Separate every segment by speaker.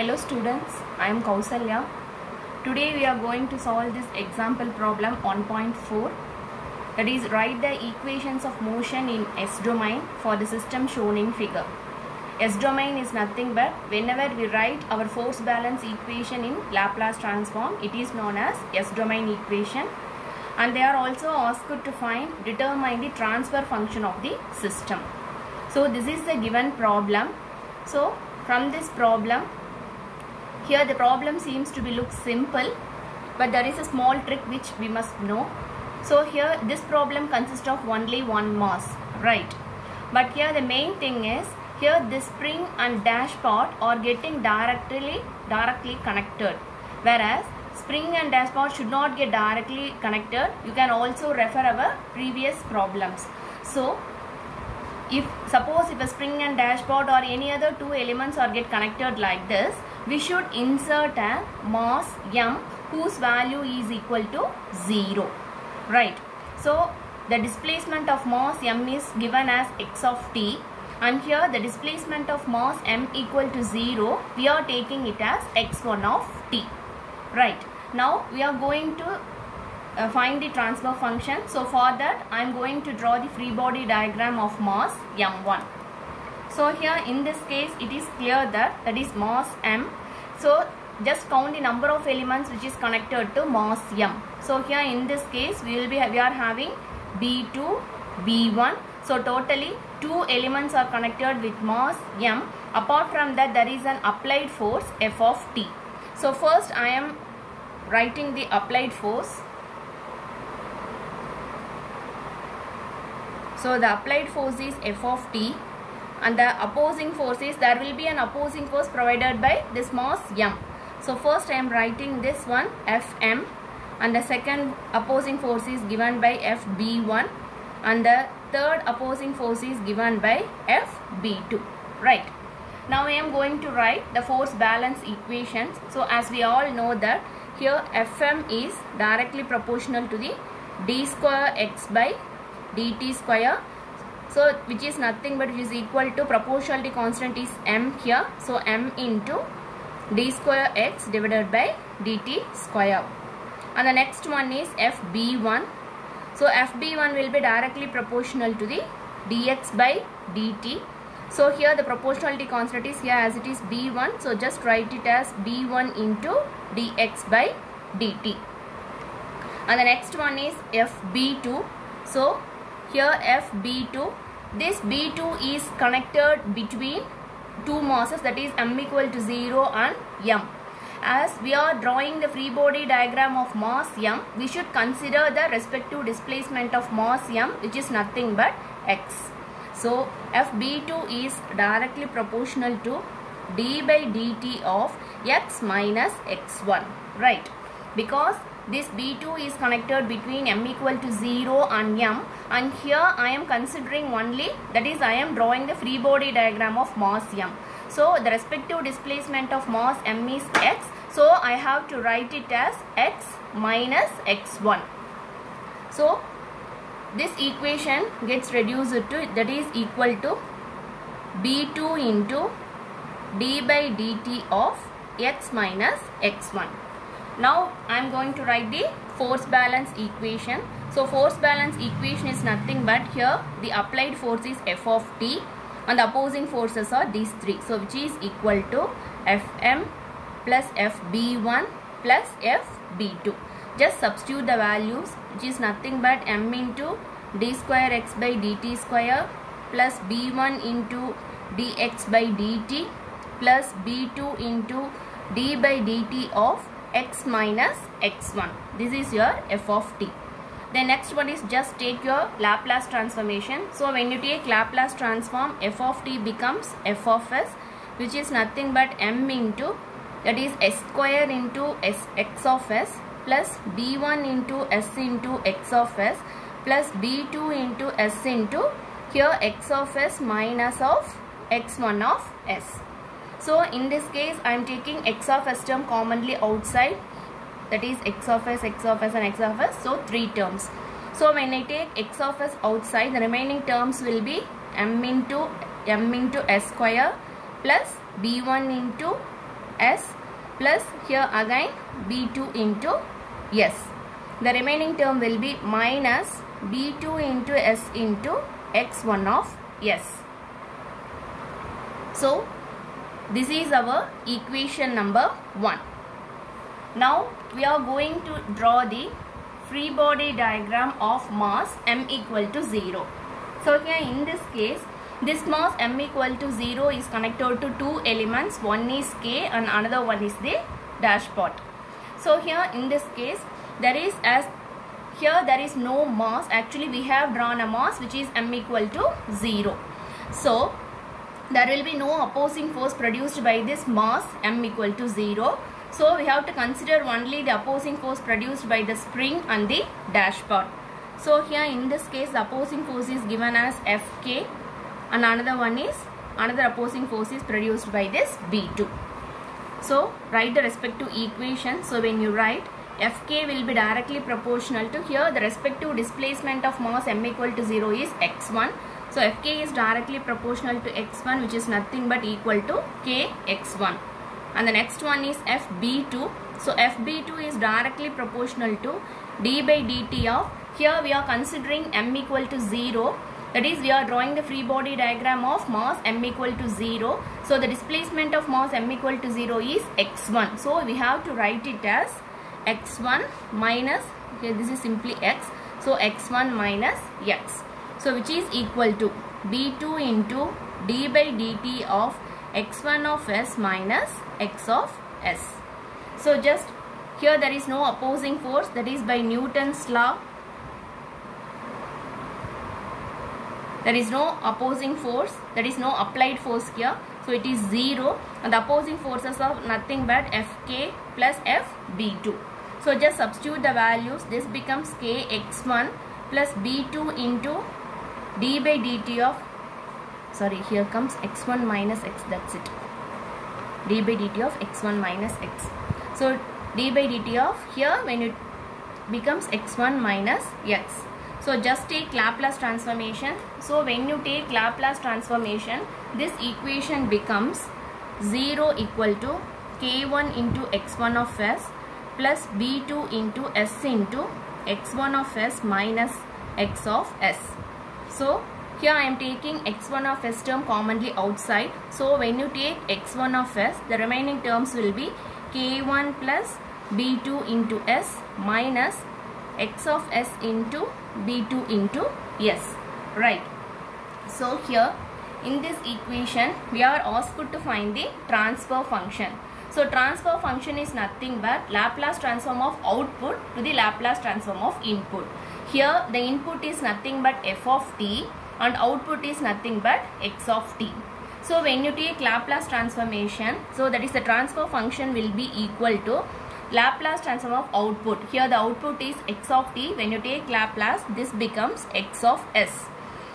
Speaker 1: Hello students, I am Kausalya. Today we are going to solve this example problem 1.4 that is write the equations of motion in S domain for the system shown in figure. S domain is nothing but whenever we write our force balance equation in Laplace transform it is known as S domain equation and they are also asked to find determine the transfer function of the system. So this is the given problem. So from this problem here the problem seems to be look simple but there is a small trick which we must know. So here this problem consists of only one mass right? But here the main thing is here this spring and dashpot are getting directly directly connected. Whereas spring and dashpot should not get directly connected. You can also refer our previous problems. So if suppose if a spring and dashpot or any other two elements are get connected like this we should insert a mass m whose value is equal to 0 right. So the displacement of mass m is given as x of t. And here the displacement of mass m equal to 0 we are taking it as x1 of t. Right. Now we are going to uh, find the transfer function. So for that I am going to draw the free body diagram of mass m1 so here in this case it is clear that that is mass m. So just count the number of elements which is connected to mass m. So here in this case we will be we are having b2 b1 so totally two elements are connected with mass m. Apart from that there is an applied force f of t. So first I am writing the applied force. So the applied force is F of t and the opposing force is there will be an opposing force provided by this mass m. So first I am writing this one Fm and the second opposing force is given by Fb1 and the third opposing force is given by Fb2. Right. Now I am going to write the force balance equations. So as we all know that here Fm is directly proportional to the d square x by dt square so which is nothing but which is equal to proportionality constant is m here. So m into d square x divided by dt square. And the next one is fb1 so fb1 will be directly proportional to the dx by dt. So here the proportionality constant is here as it is b1 so just write it as b1 into dx by dt. And the next one is fb2 so here fb2 this b2 is connected between two masses that is m equal to 0 and m. As we are drawing the free body diagram of mass m we should consider the respective displacement of mass m which is nothing but x. So fb2 is directly proportional to d by dt of x minus x1 right? Because this B2 is connected between m equal to 0 and m and here I am considering only that is I am drawing the free body diagram of mass m. So the respective displacement of mass m is x so I have to write it as x minus x1. So this equation gets reduced to that is equal to B2 into d by dt of x minus x1. Now I am going to write the force balance equation. So force balance equation is nothing but here the applied force is F of t and the opposing forces are these three. So which is equal to Fm plus Fb1 plus Fb2. Just substitute the values which is nothing but m into d square x by dt square plus b1 into dx by dt plus b2 into d by dt of x minus x1 this is your f of t. The next one is just take your Laplace transformation. So when you take Laplace transform f of t becomes f of s which is nothing but m into that is s square into s x of s plus b1 into s into x of s plus b2 into s into here x of s minus of x1 of s so in this case I am taking x of s term commonly outside that is x of s, x of s and x of s. So three terms. So when I take x of s outside the remaining terms will be m into m into s square plus b1 into s plus here again b2 into s. The remaining term will be minus b2 into s into x1 of s. So, this is our equation number 1. Now, we are going to draw the free body diagram of mass m equal to 0. So, here in this case, this mass m equal to 0 is connected to two elements. One is k and another one is the dashpot. So, here in this case, there is as here there is no mass. Actually, we have drawn a mass which is m equal to 0. So, there will be no opposing force produced by this mass m equal to 0. So we have to consider only the opposing force produced by the spring and the dashpot. So here in this case the opposing force is given as Fk and another one is another opposing force is produced by this B2. So write the respective equation. So when you write Fk will be directly proportional to here the respective displacement of mass m equal to 0 is x1 so Fk is directly proportional to x1 which is nothing but equal to kx1. And the next one is Fb2. So Fb2 is directly proportional to d by dt of here we are considering m equal to 0 that is we are drawing the free body diagram of mass m equal to 0 so the displacement of mass m equal to 0 is x1 so we have to write it as x1 minus here this is simply x. So x1 minus x so which is equal to b2 into d by dt of x1 of s minus x of s. So just here there is no opposing force that is by Newton's law. There is no opposing force that is no applied force here. So it is 0 and the opposing forces are nothing but Fk plus Fb2. So just substitute the values. This becomes Kx1 plus B2 into d by dt of sorry here comes x1 minus x that's it. d by dt of x1 minus x. So d by dt of here when it becomes x1 minus x. So just take Laplace transformation. So when you take Laplace transformation this equation becomes 0 equal to k1 into x1 of s plus b2 into s into x1 of s minus x of s so here I am taking x1 of s term commonly outside. So when you take x1 of s, the remaining terms will be k1 plus b2 into s minus x of s into b2 into s. Right. So here in this equation we are asked to find the transfer function. So transfer function is nothing but Laplace transform of output to the Laplace transform of input. Here the input is nothing but f of t and output is nothing but x of t. So when you take Laplace transformation, so that is the transfer function will be equal to Laplace transform of output. Here the output is x of t. When you take Laplace, this becomes x of s.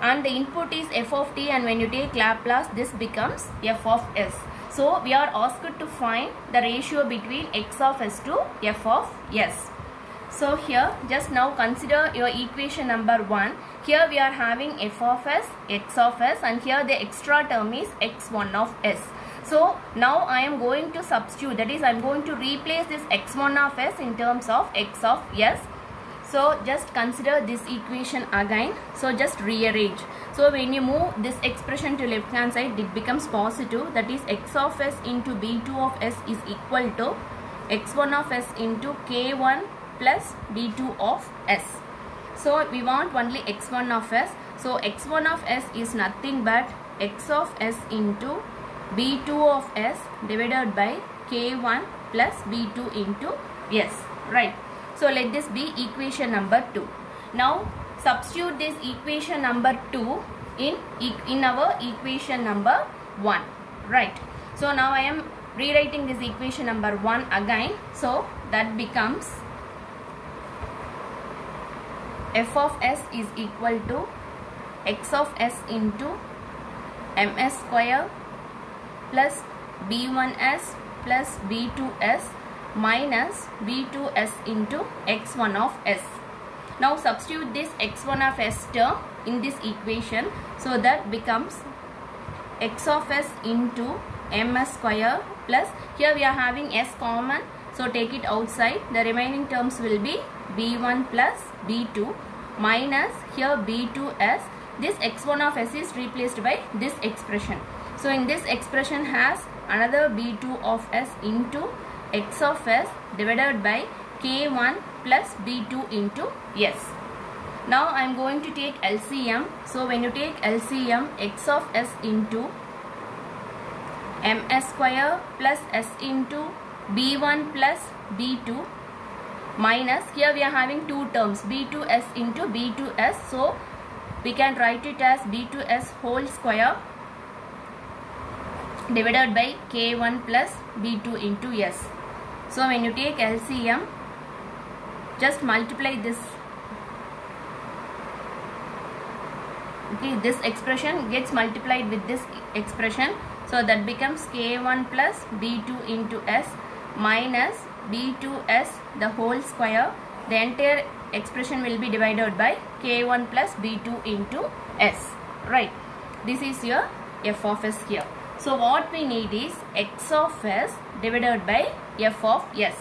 Speaker 1: And the input is f of t and when you take Laplace, this becomes f of s. So we are asked to find the ratio between x of s to f of s. So here just now consider your equation number 1. Here we are having f of s, x of s and here the extra term is x1 of s. So now I am going to substitute that is I am going to replace this x1 of s in terms of x of s. So just consider this equation again. So just rearrange. So when you move this expression to left hand side it becomes positive that is x of s into b2 of s is equal to x1 of s into k1 plus b2 of s. So we want only x1 of s. So x1 of s is nothing but x of s into b2 of s divided by k1 plus b2 into s. Right. So let this be equation number 2. Now substitute this equation number 2 in, in our equation number 1. Right. So now I am rewriting this equation number 1 again. So that becomes f of s is equal to x of s into ms square plus b1s plus b2s minus b2s into x1 of s. Now substitute this x1 of s term in this equation so that becomes x of s into ms square plus here we are having s common so take it outside the remaining terms will be b1 plus b2 minus here b2s this x1 of s is replaced by this expression so in this expression has another b2 of s into x of s divided by k1 plus b2 into s now I am going to take LCM. So when you take LCM, x of s into ms square plus s into b1 plus b2 minus here we are having two terms b2s into b2s so we can write it as b2s whole square divided by k1 plus b2 into s. So when you take LCM just multiply this. Okay this expression gets multiplied with this expression. So that becomes k1 plus b2 into s minus b2s the whole square the entire expression will be divided by k1 plus b2 into s. Right. This is your f of s here. So what we need is x of s divided by f of s.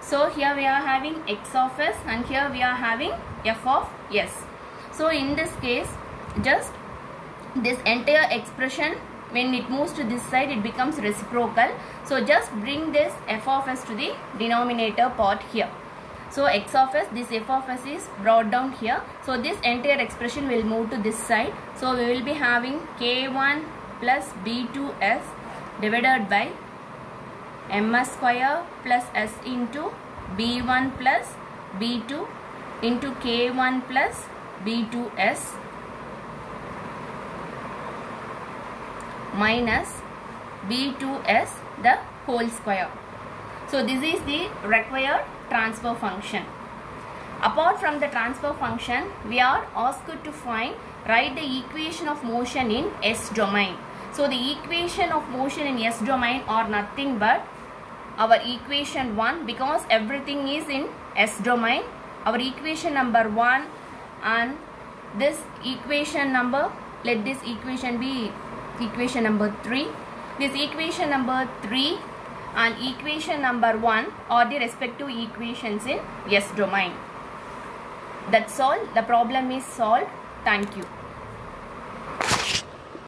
Speaker 1: So here we are having x of s and here we are having f of s. So in this case just this entire expression when it moves to this side it becomes reciprocal. So just bring this f of s to the denominator part here. So x of s this f of s is brought down here. So this entire expression will move to this side. So we will be having k1 plus b2s divided by ms square plus s into b1 plus b2 into k1 plus b2s minus b2s the whole square. So this is the required transfer function. Apart from the transfer function, we are asked to find write the equation of motion in S domain. So the equation of motion in S domain are nothing but our equation 1 because everything is in S domain. Our equation number 1 and this equation number let this equation be equation number 3. This equation number 3 and equation number 1 are the respective equations in S domain. That's all. The problem is solved. Thank you.